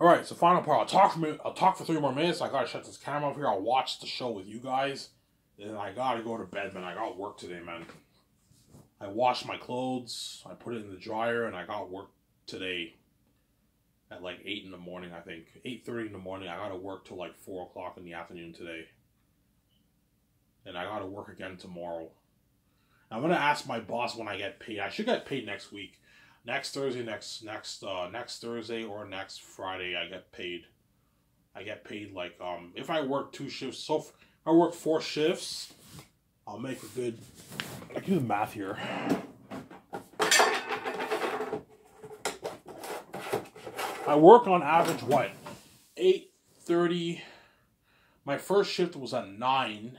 All right, so final part. I'll talk for. I'll talk for three more minutes. I gotta shut this camera off here. I'll watch the show with you guys. Then I gotta go to bed, man. I got work today, man. I washed my clothes. I put it in the dryer, and I got work today. At like eight in the morning, I think eight thirty in the morning. I gotta work till like four o'clock in the afternoon today. And I gotta work again tomorrow. I'm gonna ask my boss when I get paid. I should get paid next week next Thursday, next next uh next Thursday or next Friday, I get paid. I get paid like um if I work two shifts. So if I work four shifts, I'll make a good. I can do the math here. I work on average what eight thirty. My first shift was at nine.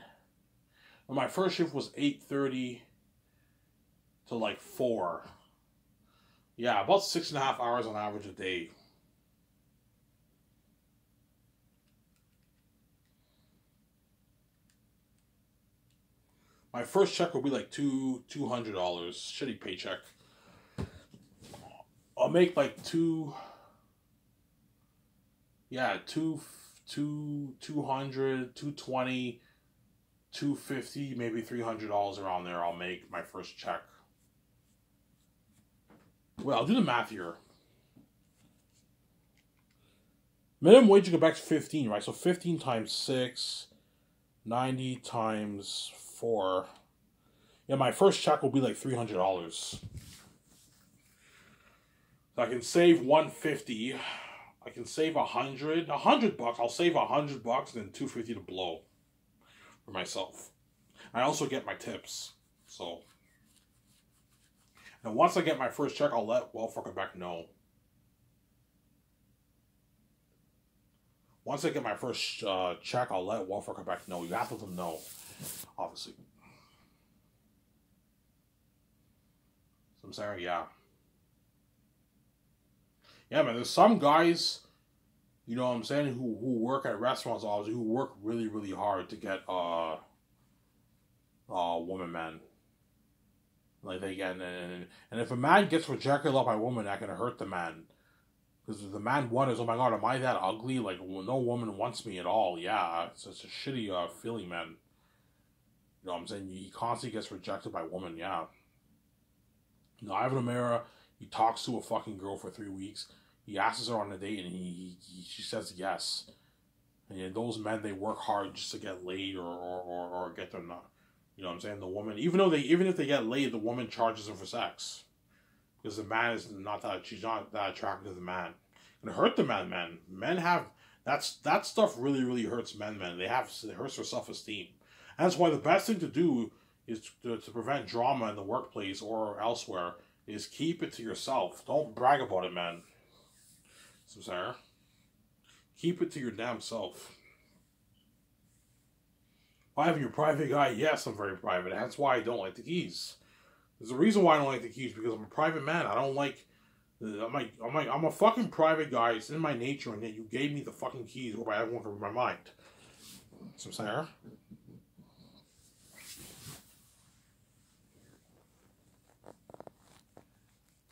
My first shift was eight thirty to like four. Yeah, about six and a half hours on average a day. My first check will be like two two hundred dollars. Shitty paycheck. I'll make like two. Yeah, two two two hundred, two twenty, two fifty, maybe three hundred dollars around there. I'll make my first check. Well, I'll do the math here. Minimum wage, you go back to 15, right? So 15 times 6, 90 times 4. Yeah, my first check will be like $300. So I can save 150. I can save 100. 100 bucks. I'll save 100 bucks and then 250 to blow for myself. I also get my tips. So and once I get my first check, I'll let Welfare Quebec know. Once I get my first uh, check, I'll let Welfare Quebec know. You have to let them know, obviously. So I'm saying, yeah. Yeah, man, there's some guys, you know what I'm saying, who, who work at restaurants, obviously, who work really, really hard to get uh, uh, woman, man. Like they and, and if a man gets rejected by a woman, that can hurt the man. Because the man wonders, oh my god, am I that ugly? Like no woman wants me at all. Yeah, it's, it's a shitty uh, feeling, man. You know what I'm saying? He constantly gets rejected by women. Yeah. You know, Ivan Omara, he talks to a fucking girl for three weeks. He asks her on a date, and he, he she says yes. And those men, they work hard just to get laid or or, or, or get them not you know what I'm saying? The woman, even though they, even if they get laid, the woman charges them for sex because the man is not that she's not that attracted to the man. And hurt the man, man. Men have that's that stuff really really hurts men, man. They have it hurts their self esteem. That's why the best thing to do is to, to prevent drama in the workplace or elsewhere is keep it to yourself. Don't brag about it, man. So, Sarah, keep it to your damn self. Ivan, you're a private guy. Yes, I'm very private. That's why I don't like the keys. There's a reason why I don't like the keys because I'm a private man. I don't like. I'm like I'm like I'm a fucking private guy. It's in my nature, and yet you gave me the fucking keys where I have one for my mind. So, Sarah.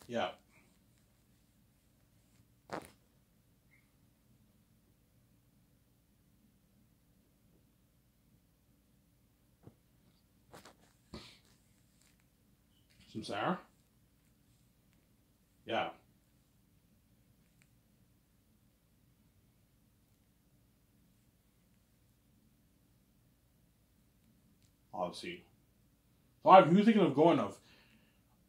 Yeah. Some sour? Yeah. Obviously. So I'm thinking of going of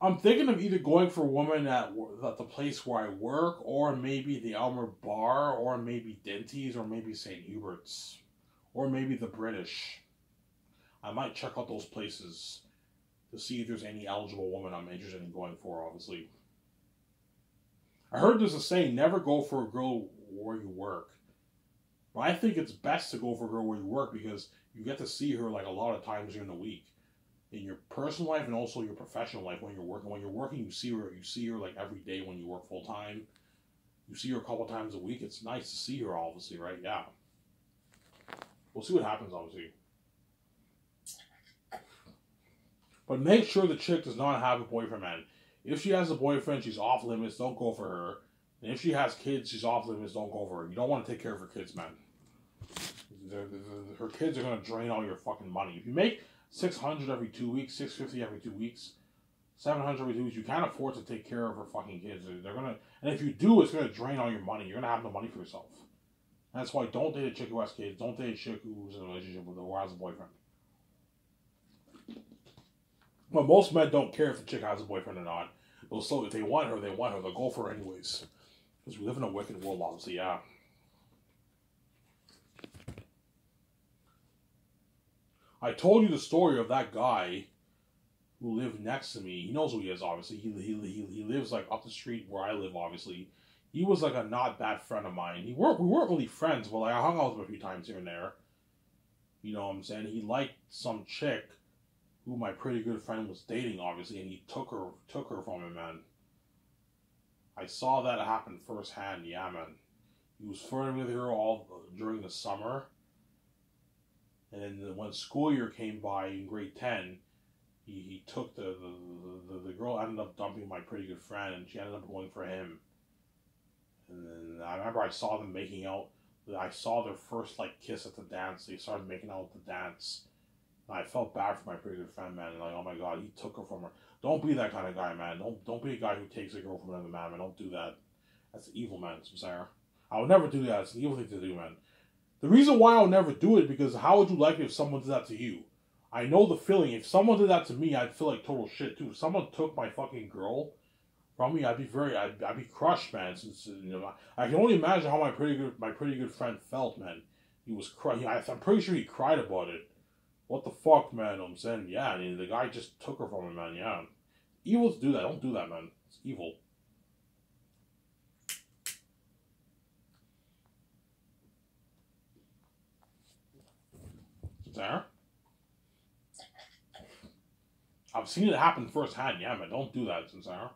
I'm thinking of either going for a woman at, at the place where I work, or maybe the Aylmer Bar, or maybe Denty's, or maybe St. Hubert's, or maybe the British. I might check out those places to see if there's any eligible woman I'm interested in going for, obviously. I heard there's a saying, never go for a girl where you work. But I think it's best to go for a girl where you work because you get to see her like a lot of times during the week. In your personal life and also your professional life when you're working. When you're working you see her you see her like every day when you work full time. You see her a couple times a week. It's nice to see her obviously, right? Yeah. We'll see what happens obviously. But make sure the chick does not have a boyfriend, man. If she has a boyfriend, she's off limits. Don't go for her. And if she has kids, she's off limits. Don't go for her. You don't want to take care of her kids, man. Her kids are gonna drain all your fucking money. If you make six hundred every two weeks, six fifty every two weeks, seven hundred every two weeks, you can't afford to take care of her fucking kids. They're gonna, and if you do, it's gonna drain all your money. You're gonna have no money for yourself. That's why don't date a chick who has kids. Don't date a chick who's in a relationship with or has a boyfriend. But most men don't care if the chick has a boyfriend or not. They'll still, if they want her, they want her. They'll go for her anyways. Because we live in a wicked world, obviously, yeah. I told you the story of that guy who lived next to me. He knows who he is, obviously. He, he, he, he lives like up the street where I live, obviously. He was like a not bad friend of mine. He weren't we weren't really friends, but like I hung out with him a few times here and there. You know what I'm saying? He liked some chick who my pretty good friend was dating, obviously, and he took her took her from him, man. I saw that happen firsthand, yeah, man. He was flirting with her all during the summer and then when school year came by in grade 10, he, he took the the, the, the girl ended up dumping my pretty good friend and she ended up going for him. And then I remember I saw them making out. I saw their first like kiss at the dance. They started making out at the dance. I felt bad for my pretty good friend, man. And like, oh my god, he took her from her. Don't be that kind of guy, man. Don't don't be a guy who takes a girl from another man, man. Don't do that. That's evil, man. Sarah. I would never do that. It's an evil thing to do, man. The reason why I'll never do it because how would you like it if someone did that to you? I know the feeling. If someone did that to me, I'd feel like total shit too. If someone took my fucking girl from me, I'd be very, I'd, I'd be crushed, man. Since you know, I can only imagine how my pretty good, my pretty good friend felt, man. He was crying. I'm pretty sure he cried about it. What the fuck, man? I'm saying, yeah. I mean, the guy just took her from him, man. Yeah, evil to do that. Don't do that, man. It's evil. there. I've seen it happen firsthand, yeah, man. Don't do that, Sincere.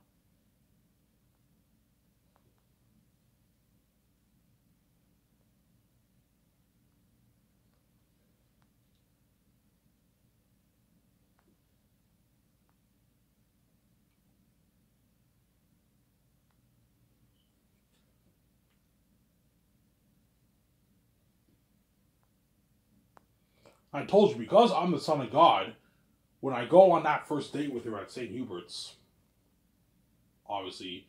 I told you, because I'm the son of God, when I go on that first date with her at St. Hubert's, obviously,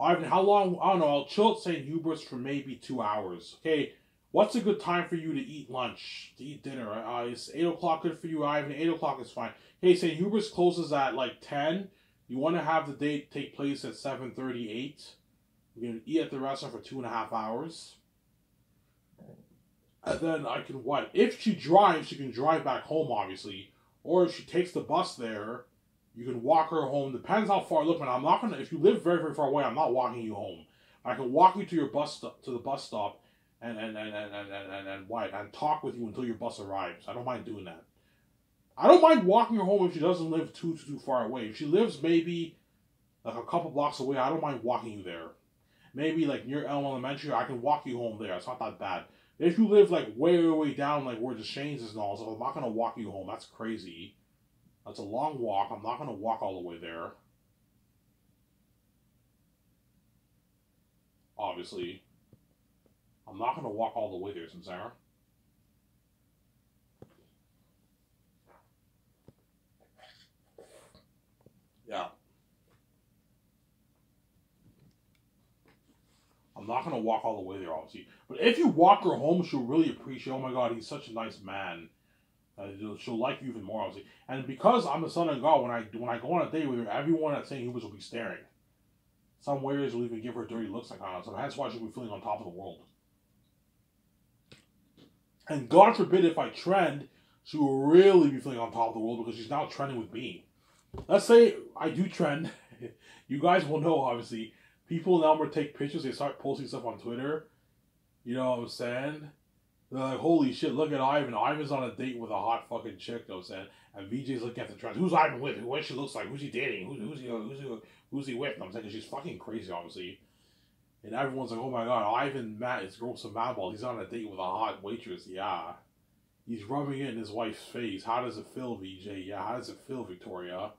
Ivan, how long? I don't know. I'll chill at St. Hubert's for maybe two hours. Okay, what's a good time for you to eat lunch, to eat dinner? Uh, is 8 o'clock good for you, Ivan? 8 o'clock is fine. Hey, St. Hubert's closes at like 10. You want to have the date take place at 7.38. You're going to eat at the restaurant for two and a half hours and then I can what? If she drives, she can drive back home, obviously. Or if she takes the bus there, you can walk her home. Depends how far. Look, man, I'm not gonna. If you live very, very far away, I'm not walking you home. I can walk you to your bus stop, to the bus stop, and and and and and and, and, and what? And talk with you until your bus arrives. I don't mind doing that. I don't mind walking her home if she doesn't live too too, too far away. If she lives maybe like a couple blocks away, I don't mind walking you there. Maybe like near Elm Elementary, I can walk you home there. It's not that bad. If you live like way, way, way down, like where the Shanes is and all, so I'm not gonna walk you home. That's crazy. That's a long walk. I'm not gonna walk all the way there. Obviously, I'm not gonna walk all the way there, Sarah. Yeah. I'm not gonna walk all the way there, obviously. But if you walk her home, she'll really appreciate. Oh my God, he's such a nice man. Uh, she'll like you even more, obviously. And because I'm the son of God, when I when I go on a date with her, everyone at St. Hubert's will be staring. Some waiters will even give her dirty looks like on. So that's why she'll be feeling on top of the world. And God forbid if I trend, she will really be feeling on top of the world because she's now trending with me. Let's say I do trend. you guys will know, obviously people now take pictures, they start posting stuff on Twitter. You know what I'm saying? They're like, holy shit, look at Ivan. Ivan's on a date with a hot fucking chick, though, saying. And VJ's looking at the trends. Who's Ivan with? What she looks like? Who's he dating? Who's, who's, he, who's, he, who's he with? And I'm saying, she's fucking crazy, obviously. And everyone's like, oh my god, Ivan Matt is gross some Madball. He's on a date with a hot waitress. Yeah. He's rubbing it in his wife's face. How does it feel, VJ? Yeah, how does it feel, Victoria?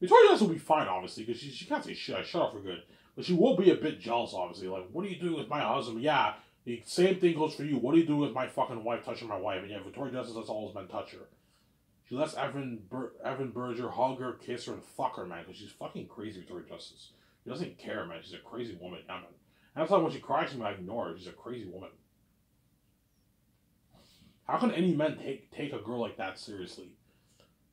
Victoria will be fine, obviously, because she, she can't say shit. I shut off for good. But she will be a bit jealous, obviously. Like, what are you doing with my husband? Yeah, the same thing goes for you. What are you doing with my fucking wife touching my wife? And yeah, Victoria Justice has always been touch her. She lets Evan Evan Berger hug her, kiss her, and fuck her, man, because she's fucking crazy, Victoria Justice. She doesn't care, man. She's a crazy woman, man. And that's why when she cries to me, I ignore her. She's a crazy woman. How can any men take take a girl like that seriously?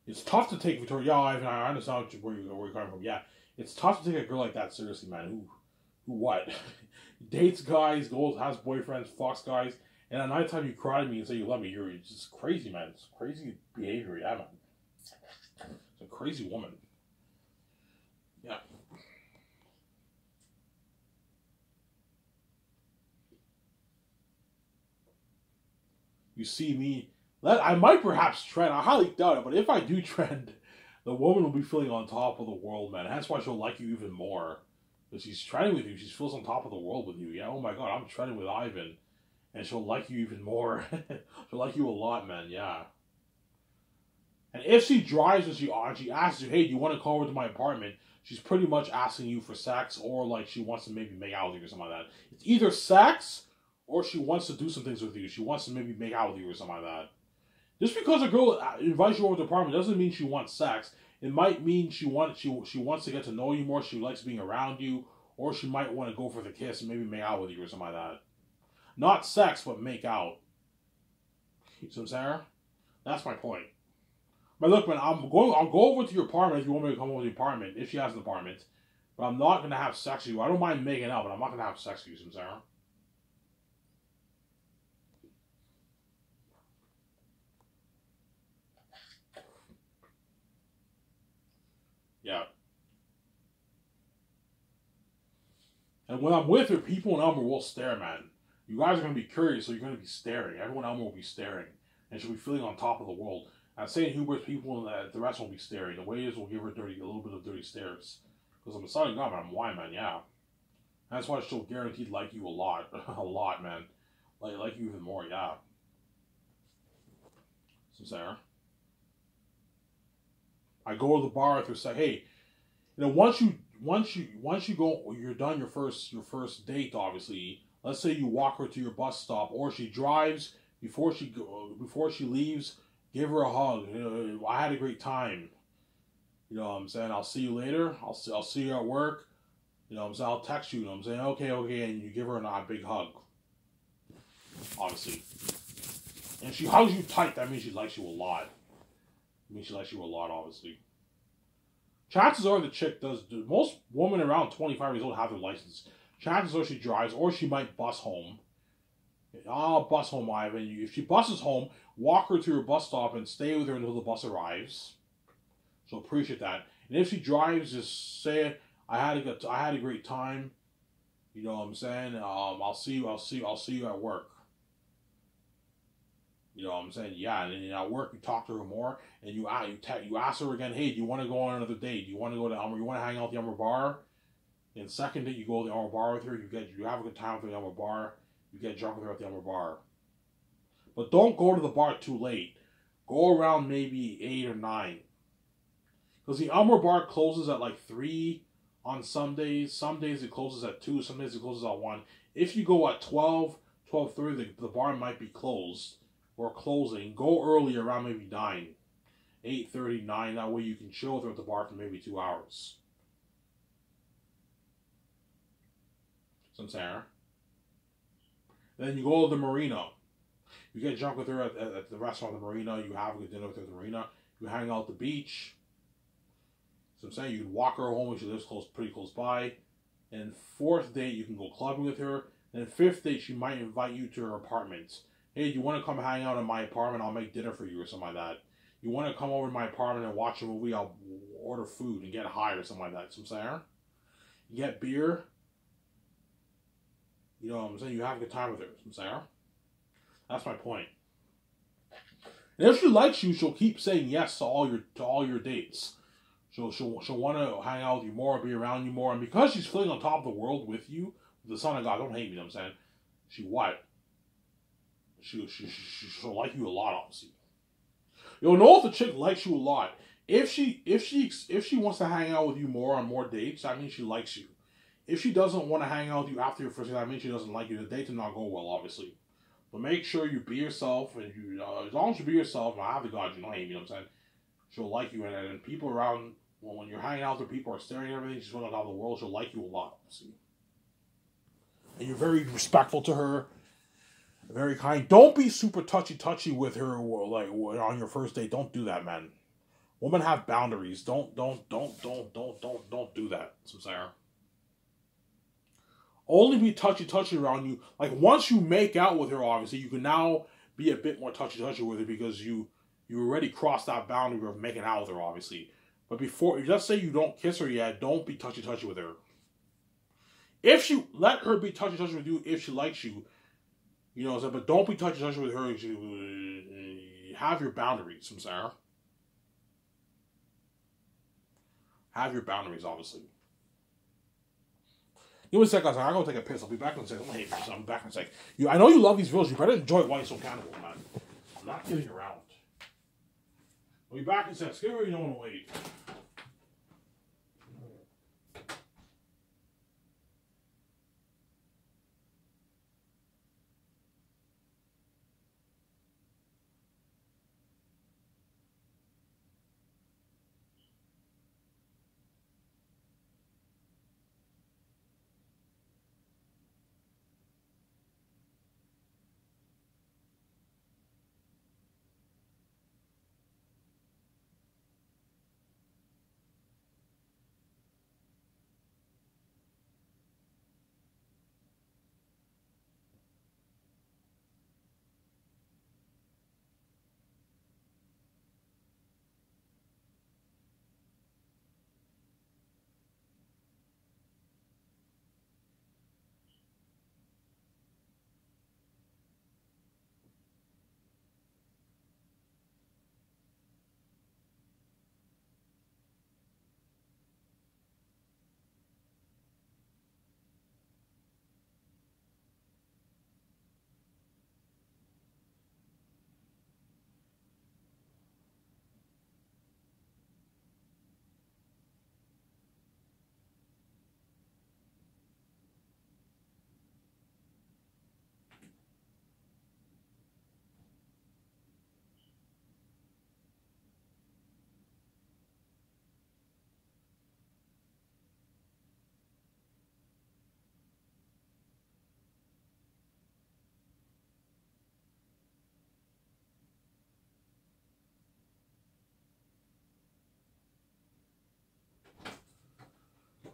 It's tough to take Victoria. Yeah, Ivan, I understand where you're, where you're coming from. Yeah, it's tough to take a girl like that seriously, man. Who, who, what? Dates guys, goes, has boyfriends, fucks guys, and at night time you cry to me and say you love me. You're just crazy, man. It's crazy behavior, yeah, man. It's a crazy woman. Yeah. You see me. Let I might perhaps trend. I highly doubt it, but if I do trend, the woman will be feeling on top of the world, man. That's why she'll like you even more. Because she's trending with you. She feels on top of the world with you. Yeah, oh my god, I'm trending with Ivan. And she'll like you even more. she'll like you a lot, man, yeah. And if she drives with you on, she asks you, hey, do you want to come over to my apartment? She's pretty much asking you for sex or like she wants to maybe make out with you or something like that. It's either sex or she wants to do some things with you. She wants to maybe make out with you or something like that. Just because a girl invites you over to the apartment doesn't mean she wants sex. It might mean she wants she she wants to get to know you more. She likes being around you, or she might want to go for the kiss and maybe make out with you or something like that. Not sex, but make out. You see what I'm saying? That's my point. But look, man, I'm going. I'll go over to your apartment if you want me to come over to the apartment if she has an apartment. But I'm not gonna have sex with you. I don't mind making out, but I'm not gonna have sex with you. See what I'm saying? Yeah. And when I'm with her, people in Aylmer will stare, man. You guys are gonna be curious, so you're gonna be staring. Everyone in Aylmer will be staring, and she'll be feeling on top of the world. At St. Hubert's, people at the rest won't be staring. The waiters will give her dirty, a little bit of dirty stares. Because I'm a son of God, man. I'm wine, man. Yeah. That's why she'll guaranteed like you a lot, a lot, man. Like like you even more, yeah. So Sarah. I go to the bar her, say, hey, you know, once you once you once you go you're done your first your first date, obviously, let's say you walk her to your bus stop or she drives before she go before she leaves, give her a hug. You know, I had a great time. You know what I'm saying? I'll see you later. I'll see I'll see you at work. You know what I'm saying? I'll text you, you know what I'm saying? Okay, okay, and you give her a big hug. Obviously. And she hugs you tight, that means she likes you a lot. I mean, she likes you a lot, obviously. Chances are the chick does. Most women around 25 years old have their license. Chances are she drives, or she might bus home. I'll bus home, Ivan. If she buses home, walk her to her bus stop and stay with her until the bus arrives. So appreciate that. And if she drives, just say, "I had a good, I had a great time." You know what I'm saying? Um, I'll see you. I'll see. You, I'll see you at work. You know what I'm saying? Yeah, and then at work you talk to her more, and you you te- you ask her again, hey, do you want to go on another date? Do you want to go to Aylmer? You want to hang out at the Aylmer bar? And second date, you go to the Aylmer bar with her. You get you have a good time with the Aylmer bar. You get drunk with her at the Aylmer bar. But don't go to the bar too late. Go around maybe eight or nine. Because the Aylmer bar closes at like three on some days. Some days it closes at two. Some days it closes at one. If you go at 12, 12.30, the, the bar might be closed or closing, go early around maybe 9, 8.30, 9. That way you can chill at the bar for maybe two hours. Some Sarah. Then you go to the marina. You get drunk with her at, at, at, the restaurant, the marina. You have a good dinner with her at the marina. You hang out at the beach. So I'm saying you can walk her home if she lives close, pretty close by. And fourth date, you can go clubbing with her. And fifth date, she might invite you to her apartment hey, you want to come hang out in my apartment? I'll make dinner for you or something like that. You want to come over to my apartment and watch a movie? I'll order food and get high or something like that. So I'm saying, you get beer. You know what I'm saying? You have a good time with her. So I'm saying, that's my point. And if she likes you, she'll keep saying yes to all your to all your dates. She'll she'll she'll want to hang out with you more, be around you more, and because she's feeling on top of the world with you, the son of God, don't hate me. You know what I'm saying, she what? She, she, she, she'll like you a lot, obviously. You'll know if the chick likes you a lot. If she if she if she wants to hang out with you more on more dates, that means she likes you. if she doesn't want to hang out with you after your first date, I mean she doesn't like you. The date did not go well, obviously. But make sure you be yourself, and you uh, as long as you be yourself, I have the God you know, you know what I'm saying. She'll like you, and, and people around well, when you're hanging out with people are staring at everything, she's going out of the world. She'll like you a lot. See, and you're very respectful to her, very kind. Don't be super touchy touchy with her, like on your first date. Don't do that, man. Women have boundaries. Don't don't don't don't don't don't don't do that, Sarah. Only be touchy touchy around you. Like once you make out with her, obviously you can now be a bit more touchy touchy with her because you you already crossed that boundary of making out with her, obviously. But before, let's say you don't kiss her yet, don't be touchy touchy with her. If she let her be touchy touchy with you, if she likes you, you know, what I said, but don't be touchy touchy with her. You uh, have your boundaries, I'm sorry. Have your boundaries, obviously. Give me a second, guys. I'm gonna take a piss. I'll be back in a second. I'm, I'm back in a second. You, I know you love these videos. You better enjoy it while you're so cannibal, man. I'm not kidding around. I'll be back in a second. Where you don't want to wait.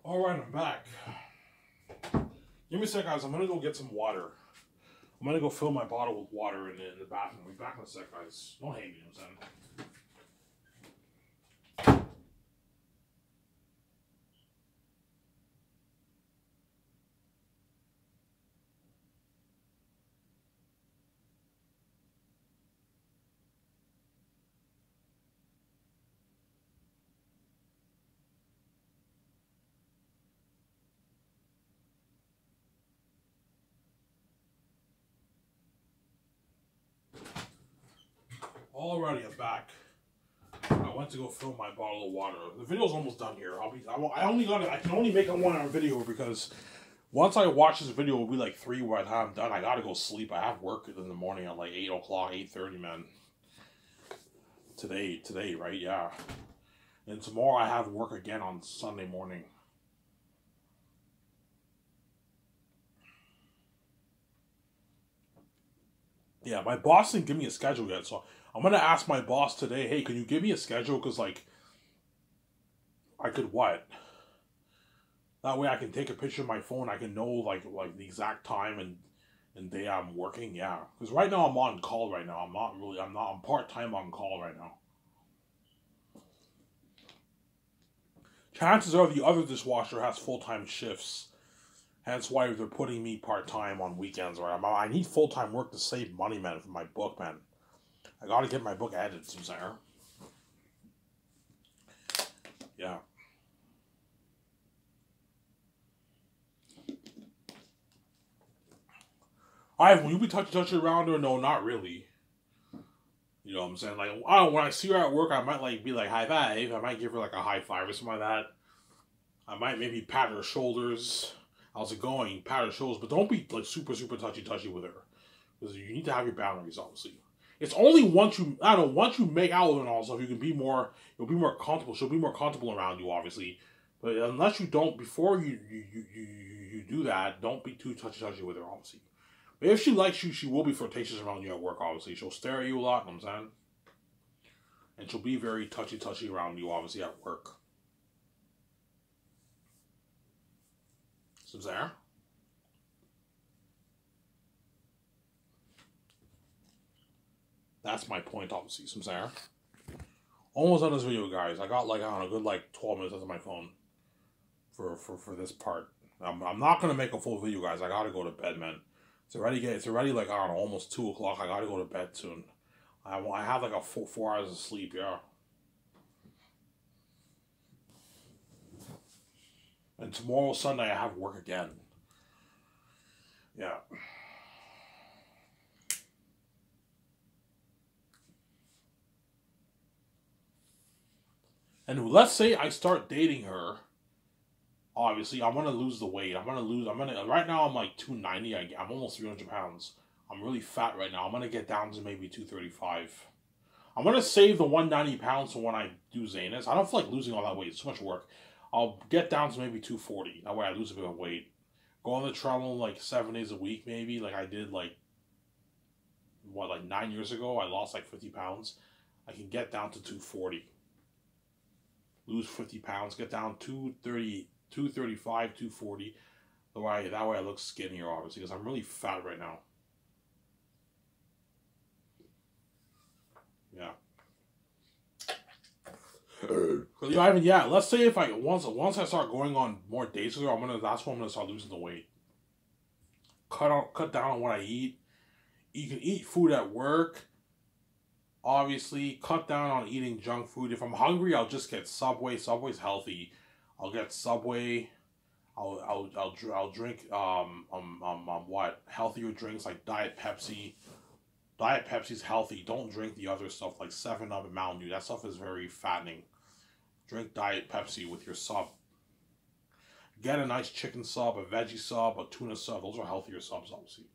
All right, I'm back. Give me a sec, guys. I'm gonna go get some water. I'm gonna go fill my bottle with water in the, in the bathroom. I'll be back in a sec, guys. Don't hate me, I'm saying? Alrighty, I'm back. I went to go fill my bottle of water. The video's almost done here. I'll be. I, only got. I can only make a one hour video because once I watch this video, it'll be like three by the time I'm done. I gotta go sleep. I have work in the morning at like eight o'clock, eight thirty, man. Today, today, right? Yeah. And tomorrow I have work again on Sunday morning. Yeah, my boss didn't give me a schedule yet, so I'm gonna ask my boss today. Hey, can you give me a schedule? Cause like, I could what? That way I can take a picture of my phone. I can know like like the exact time and and day I'm working. Yeah, because right now I'm on call. Right now I'm not really. I'm not. I'm part time on call right now. Chances are the other dishwasher has full time shifts. Hence why they're putting me part time on weekends. Right, i need full time work to save money, man, for my book, man. I gotta get my book added, Sarah. Yeah. I will you be touchy touchy around her? No, not really. You know what I'm saying? Like, I when I see her at work, I might like be like high five. I might give her like a high five or something like that. I might maybe pat her shoulders. How's it going? Pat her shoulders, but don't be like super super touchy touchy with her because you need to have your boundaries. Obviously, it's only once you I don't know once you make out with and all stuff, you can be more you'll be more comfortable. She'll be more comfortable around you, obviously. But unless you don't, before you you you, you, you do that, don't be too touchy touchy with her, obviously. But if she likes you, she will be flirtatious around you at work, obviously. She'll stare at you a lot, you know what I'm saying? And she'll be very touchy touchy around you, obviously, at work. So there. That's my point, obviously. So there. Almost done this video, guys. I got like I don't know, a good like twelve minutes on my phone for for for this part. I'm, I'm not gonna make a full video, guys. I gotta go to bed, man. It's already get it's already like I don't know, almost two o'clock. I gotta go to bed soon. I I have like a four four hours of sleep. Yeah. And tomorrow Sunday I have work again. Yeah. And let's say I start dating her obviously I'm gonna lose the weight. I'm gonna lose. I'm gonna right now. I'm like 290. I, I'm almost 300 pounds. I'm really fat right now. I'm gonna get down to maybe 235. I'm gonna save the 190 pounds for when I do Zanus. I don't feel like losing all that weight. It's too much work. I'll get down to maybe 240. That way I lose a bit of weight. Go on the treadmill like seven days a week, maybe like I did like what like nine years ago. I lost like 50 pounds. I can get down to 240. Lose 50 pounds. Get down 230 235, 240. The way that way I look skinnier, obviously, because I'm really fat right now. Yeah. Cause you even yeah, let's say if I once once I start going on more dates with her, I'm gonna that's when I'm gonna start losing the weight. Cut on cut down on what I eat. You can eat food at work. Obviously, cut down on eating junk food. If I'm hungry, I'll just get Subway. Subway's healthy. I'll get Subway. I'll I'll I'll, I'll drink um, um um um what healthier drinks like Diet Pepsi. Diet Pepsi's healthy. Don't drink the other stuff like Seven Up and Mountain Dew. That stuff is very fattening. Drink Diet Pepsi with your sub. Get a nice chicken sub, a veggie sub, a tuna sub. Those are healthier subs, obviously.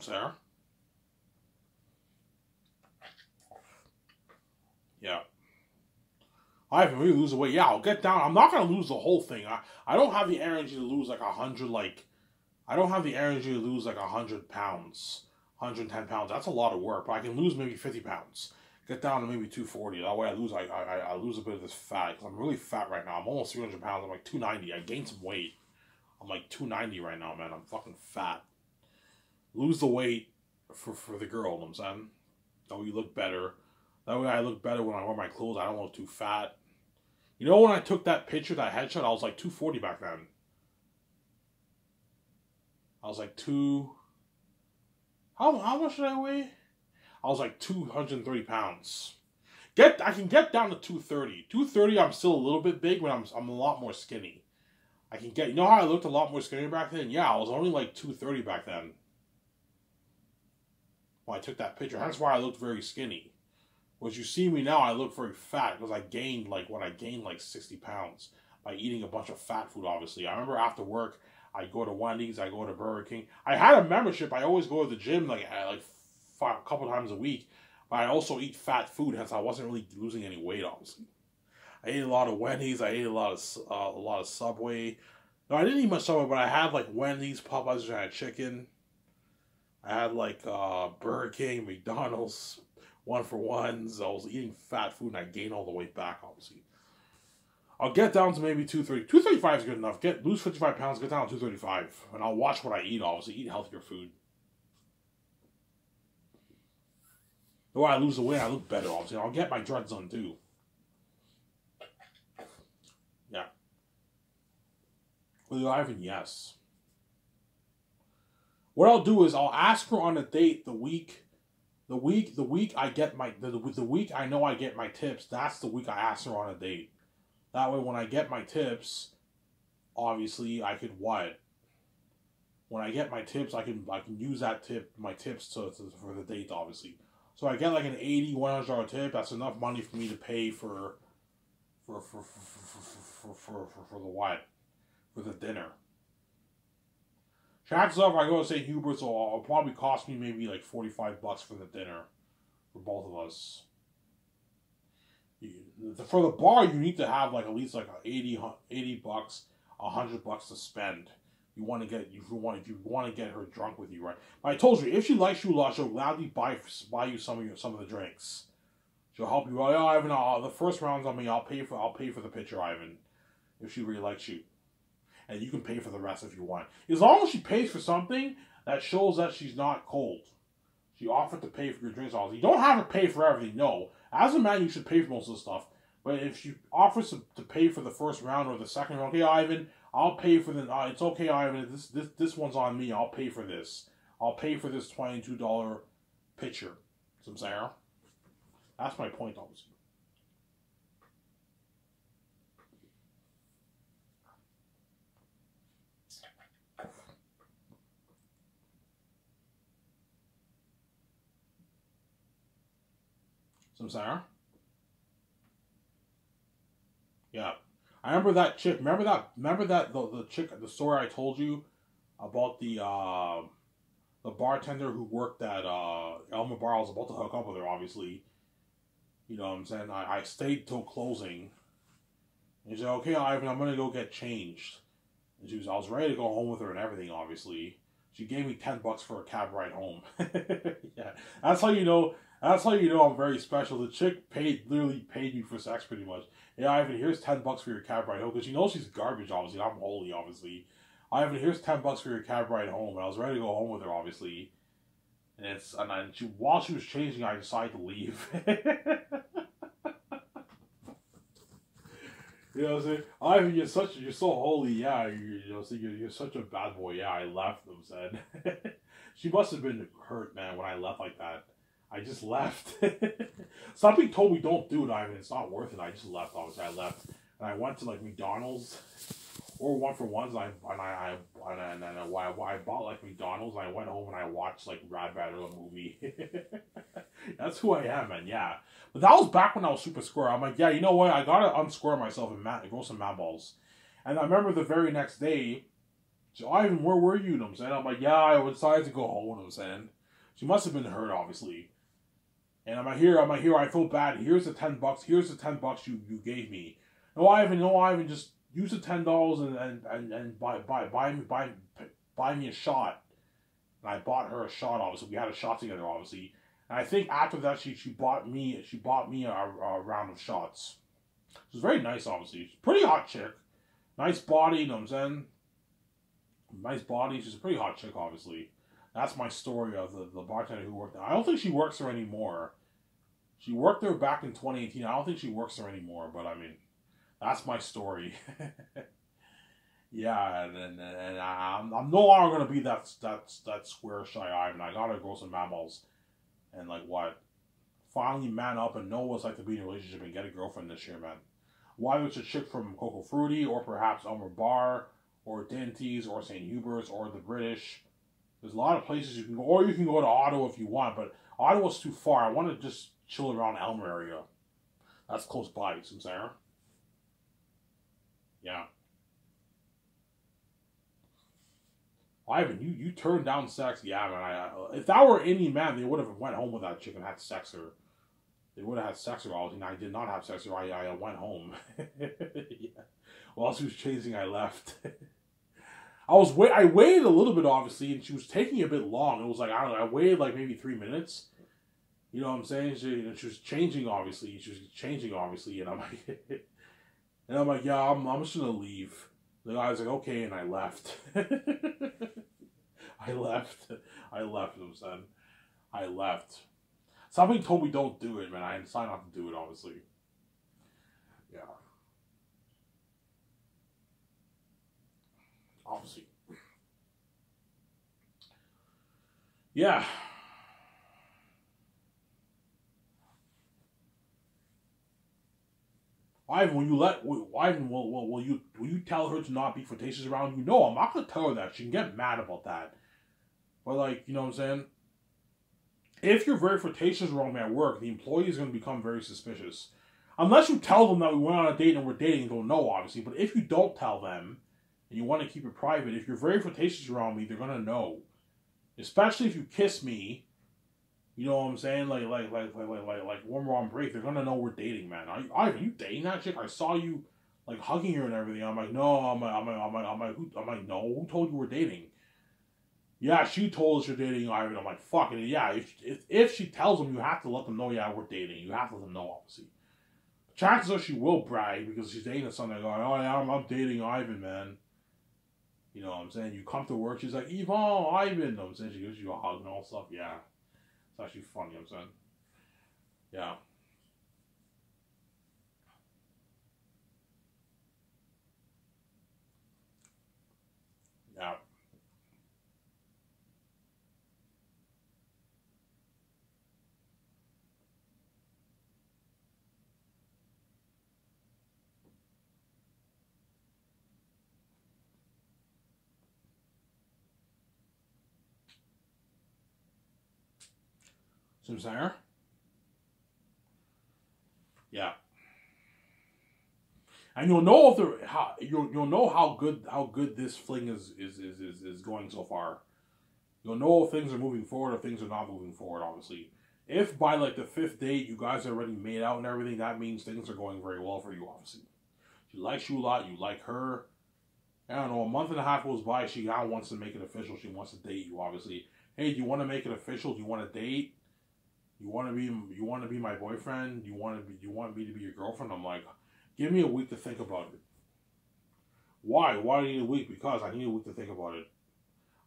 Sarah. Yeah. I can really lose the weight. Yeah, I'll get down. I'm not gonna lose the whole thing. I, I don't have the energy to lose like a hundred like I don't have the energy to lose like a hundred pounds. 110 pounds. That's a lot of work, but I can lose maybe 50 pounds. Get down to maybe 240. That way I lose I, I, I lose a bit of this fat because I'm really fat right now. I'm almost 300 pounds. I'm like 290. I gained some weight. I'm like 290 right now, man. I'm fucking fat. Lose the weight for, for the girl, you know I'm saying? Way you look better. That way I look better when I wear my clothes. I don't look too fat. You know when I took that picture, that headshot, I was like 240 back then. I was like two. How how much did I weigh? I was like 230 pounds. Get I can get down to 230. 230 I'm still a little bit big, but I'm I'm a lot more skinny. I can get you know how I looked a lot more skinny back then? Yeah, I was only like 230 back then. When I took that picture. That's why I looked very skinny. Which you see me now, I look very fat because I gained like when I gained like 60 pounds by eating a bunch of fat food, obviously. I remember after work, I go to Wendy's, I go to Burger King. I had a membership. I always go to the gym like like five, a couple times a week, but I also eat fat food, hence I wasn't really losing any weight. Obviously, I ate a lot of Wendy's. I ate a lot of uh, a lot of Subway. No, I didn't eat much Subway, but I had like Wendy's, Popeyes, and I had chicken. I had like uh, Burger King, McDonald's, one for ones. I was eating fat food and I gained all the weight back, obviously. I'll get down to maybe 230. 235 is good enough. Get lose 55 pounds, get down to 235. And I'll watch what I eat, obviously. Eat healthier food. The way I lose the weight, I look better, obviously. I'll get my dreads too. Yeah. With Ivan, yes. What I'll do is I'll ask her on a date the week the week the week I get my the, the week I know I get my tips, that's the week I ask her on a date. That way when I get my tips, obviously I could what? When I get my tips, I can I can use that tip my tips to, to for the date obviously. So I get like an 80 100 dollar tip, that's enough money for me to pay for for for for for for, for, for, for the what? For the dinner. Chances are, if I go to St. Hubert's, it'll, it'll probably cost me maybe like forty five bucks for the dinner, for both of us. For the bar, you need to have like at least like 80, hu- 80 bucks, hundred bucks to spend. You want to get if you want if you want to get her drunk with you, right? But I told you if she likes you a lot, she'll gladly buy buy you some of your some of the drinks. She'll help you. Oh, Ivan, uh, the first round's on me. I'll pay for I'll pay for the pitcher, Ivan, if she really likes you, and you can pay for the rest if you want. As long as she pays for something that shows that she's not cold. She offered to pay for your drinks. All you don't have to pay for everything. No, as a man, you should pay for most of the stuff. But if she offers to, to pay for the first round or the second round, okay, Ivan, I'll pay for the. Uh, it's okay, Ivan. This this this one's on me. I'll pay for this. I'll pay for this twenty two dollar pitcher. Some saying. That's my point, obviously. Some. Yeah. I remember that chick. Remember that. Remember that the, the chick. The story I told you about the uh, the bartender who worked at uh, Aylmer Bar. I was about to hook up with her. Obviously, you know what I'm saying. I, I stayed till closing. And she said, "Okay, Ivan, I'm gonna go get changed." And she was. I was ready to go home with her and everything. Obviously, she gave me ten bucks for a cab ride home. yeah, that's how you know. That's how you know I'm very special. The chick paid, literally paid me for sex, pretty much. Yeah, Ivan, here's ten bucks for your cab ride home because she knows she's garbage. Obviously, I'm holy. Obviously, Ivan, here's ten bucks for your cab ride home. And I was ready to go home with her, obviously. And it's and then she while she was changing, I decided to leave. you know what I'm saying? Ivan, you're such you're so holy. Yeah, you're, you know, so you're, you're such a bad boy. Yeah, I left. I'm said. she must have been hurt, man, when I left like that. I just left. Something told me don't do it, Ivan. It's not worth it. I just left. Obviously, I left, and I went to like McDonald's or one for ones. And I and I, I and I, and I, I, bought like McDonald's. And I went home and I watched like Rad Battle movie. That's who I am, man. Yeah, but that was back when I was super square. I'm like, yeah, you know what? I gotta unsquare myself and mat, grow some man balls. And I remember the very next day. So Ivan, where were you? what I'm saying? I'm like, yeah, I decided to go home. what I'm saying. She must have been hurt, obviously. And I'm like, here, I'm like, here, I feel bad. Here's the 10 bucks. Here's the 10 bucks you, you gave me. No, Ivan, no, Ivan, just use the $10 and, and, and, and buy, buy, buy, me, buy, buy me a shot. And I bought her a shot, obviously. We had a shot together, obviously. And I think after that, she, she bought me, she bought me a, a round of shots. It was very nice, obviously. She's pretty hot chick. Nice body, you know what I'm saying? Nice body. She's a pretty hot chick, obviously. That's my story of the, the bartender who worked there. I don't think she works there anymore. She worked there back in 2018. I don't think she works there anymore, but I mean, that's my story. yeah, and, and, and I'm, I'm no longer going to be that, that, that square shy Ivan. I got to grow some mammals and, like, what? Finally man up and know what it's like to be in a relationship and get a girlfriend this year, man. Whether it's a chick from Coco Frutti or perhaps Aylmer Bar or Denty's or St. Hubert's or the British. There's a lot of places you can go, or you can go to Ottawa if you want, but Ottawa's too far. I want to just chill around Aylmer area. That's close by, you see what I'm saying? Yeah. Ivan, you, you turned down sex. Yeah, man. I, if that were any man, they would have went home with that chick and had sex or They would have had sex her. all. And I did not have sex her. I, I went home. yeah. While she was chasing, I left. I was wait. I waited a little bit, obviously, and she was taking a bit long. It was like I don't know. I waited like maybe three minutes. You know what I'm saying? She, you know, she was changing, obviously. She was changing, obviously, and I'm like, and I'm like, yeah, I'm, I'm just gonna leave. The guy was like, okay, and I left. I left. I left. I'm I left. Something told me don't do it, man. I decided not to do it, obviously. Yeah. Obviously. Yeah. Ivan, when you let Ivan, will, will, will you will you tell her to not be flirtatious around you? No, I'm not gonna tell her that. She can get mad about that. But like, you know what I'm saying? If you're very flirtatious around me at work, the employee is gonna become very suspicious. unless you tell them that we went on a date and we're dating, they'll know obviously. But if you don't tell them and you want to keep it private, if you're very flirtatious around me, they're gonna know. Especially if you kiss me, you know what I'm saying? Like like like like like like, like when we're on break, they're gonna know we're dating, man. Are you, are you dating that chick? I saw you like hugging her and everything. I'm like, no, I'm like, I'm like, I'm like, I'm like, who, I'm like, no, who told you we're dating? Yeah, she told us you're dating Ivan. I'm like, fucking yeah. If, if if she tells them, you have to let them know. Yeah, we're dating. You have to let them know, obviously. Chances are she will brag because she's dating something. Like, oh yeah, I'm, I'm dating Ivan, man. You know what I'm saying? You come to work, she's like, Yvonne, Ivan. You know what I'm saying? She gives you a hug and all stuff. Yeah. It's actually funny, you know what I'm saying? Yeah. Yeah. Some singer? Yeah. And you'll know if how you'll you'll know how good how good this fling is is, is, is, is going so far. You'll know if things are moving forward or things are not moving forward, obviously. If by like the fifth date you guys are already made out and everything, that means things are going very well for you, obviously. She likes you a lot, you like her. I don't know, a month and a half goes by, she now wants to make it official. She wants to date you, obviously. Hey, do you want to make it official? Do you want to date? You want to be you want to be my boyfriend? You want to be you want me to be your girlfriend? I'm like, give me a week to think about it. Why? Why do you need a week? Because I need a week to think about it.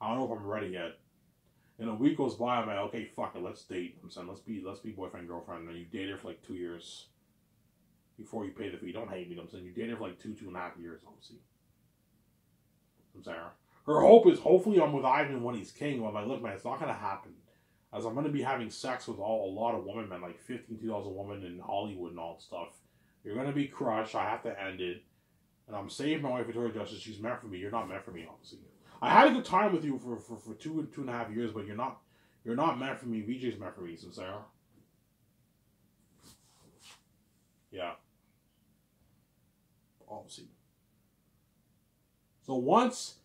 I don't know if I'm ready yet. And a week goes by, I'm like, okay, fuck it, let's date. I'm saying let's be let's be boyfriend girlfriend. And you date her for like two years before you pay the fee. Don't hate me. I'm saying you date her for like two two and a half years, obviously. I'm saying her hope is hopefully I'm with Ivan when he's king. I'm like, look, man, it's not gonna happen as I'm going to be having sex with all a lot of women, man, like 15, 2,000 women in Hollywood and all that stuff. You're going to be crushed. I have to end it. And I'm saving my wife, Victoria Justice. She's meant for me. You're not meant for me, obviously. I had a good time with you for, for, for two two and a half years, but you're not you're not meant for me. VJ's meant for me, Sincere. Yeah. Obviously. So once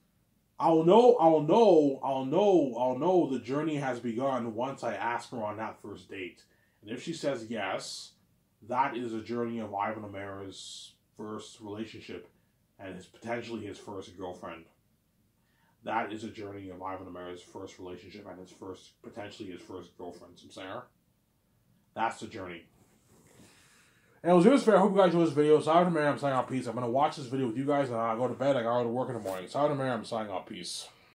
I'll know, I'll know, I'll know, I'll know the journey has begun once I ask her on that first date. And if she says yes, that is a journey of Ivan Omara's first relationship and his potentially his first girlfriend. That is a journey of Ivan Omara's first relationship and his first potentially his first girlfriend, some Sarah. That's the journey. And it was this video. I hope you guys enjoyed this video. Sorry to Mary, I'm signing off. Peace. I'm going to watch this video with you guys and I go to bed. I got to work in the morning. Sorry to Mary, I'm signing off. Peace.